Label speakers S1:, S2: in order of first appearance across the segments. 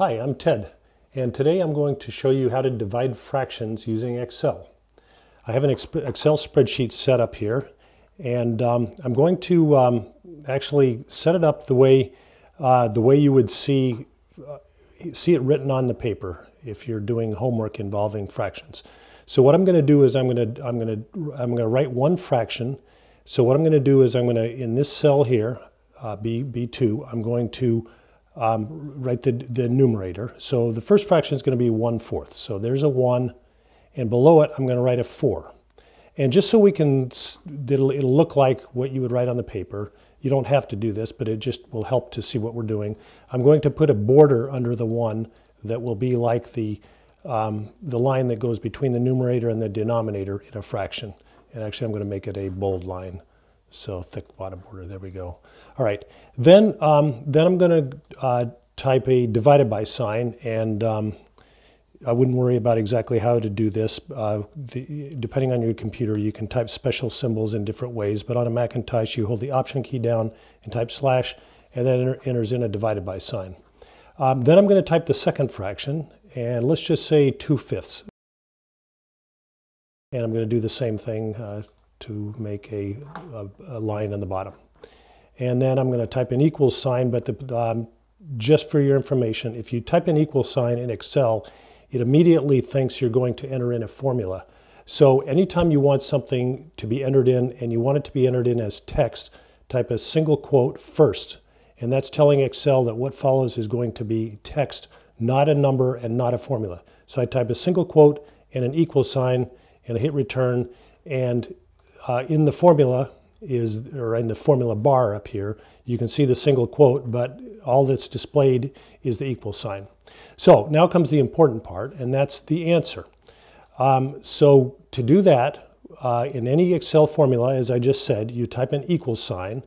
S1: Hi, I'm Ted, and today I'm going to show you how to divide fractions using Excel. I have an Excel spreadsheet set up here, and um, I'm going to um, actually set it up the way, uh, the way you would see, uh, see it written on the paper if you're doing homework involving fractions. So what I'm going to do is I'm going to, I'm going to, I'm going to write one fraction. So what I'm going to do is I'm going to, in this cell here, uh, B, B2, I'm going to um, write the, the numerator. So the first fraction is going to be 1 fourth. So there's a 1, and below it I'm going to write a 4. And just so we can, it'll, it'll look like what you would write on the paper. You don't have to do this, but it just will help to see what we're doing. I'm going to put a border under the 1 that will be like the, um, the line that goes between the numerator and the denominator in a fraction. And actually I'm going to make it a bold line. So thick bottom border, there we go. All right, then, um, then I'm going to uh, type a divided by sign, and um, I wouldn't worry about exactly how to do this. Uh, the, depending on your computer, you can type special symbols in different ways, but on a Macintosh, you hold the Option key down and type slash, and then enter, enters in a divided by sign. Um, then I'm going to type the second fraction, and let's just say 2 fifths. And I'm going to do the same thing, uh, to make a, a, a line on the bottom. And then I'm going to type an equal sign, but the, um, just for your information, if you type an equal sign in Excel, it immediately thinks you're going to enter in a formula. So anytime you want something to be entered in and you want it to be entered in as text, type a single quote first. And that's telling Excel that what follows is going to be text, not a number and not a formula. So I type a single quote and an equal sign and I hit return and uh, in the formula is, or in the formula bar up here, you can see the single quote, but all that's displayed is the equal sign. So now comes the important part, and that's the answer. Um, so to do that, uh, in any Excel formula, as I just said, you type an equal sign,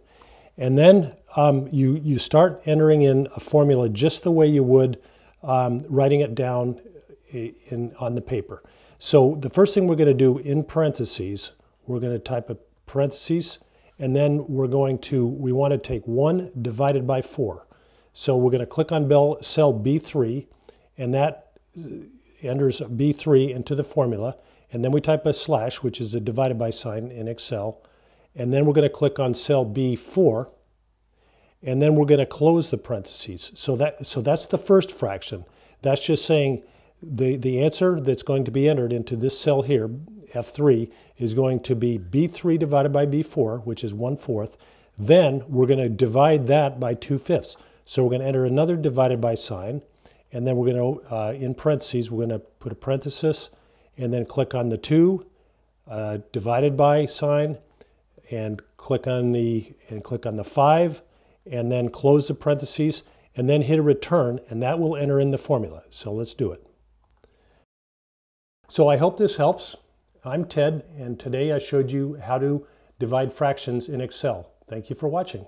S1: and then um, you, you start entering in a formula just the way you would um, writing it down in, on the paper. So the first thing we're going to do in parentheses we're going to type a parentheses, and then we're going to, we want to take 1 divided by 4. So we're going to click on cell B3, and that uh, enters B3 into the formula, and then we type a slash, which is a divided by sign in Excel, and then we're going to click on cell B4, and then we're going to close the parentheses. So, that, so that's the first fraction. That's just saying the, the answer that's going to be entered into this cell here, F3, is going to be B3 divided by B4, which is 1 fourth. Then we're going to divide that by 2 fifths. So we're going to enter another divided by sign, and then we're going to, uh, in parentheses, we're going to put a parenthesis, and then click on the 2 uh, divided by sign, and click on the and click on the 5, and then close the parentheses, and then hit a return, and that will enter in the formula. So let's do it. So I hope this helps. I'm Ted, and today I showed you how to divide fractions in Excel. Thank you for watching.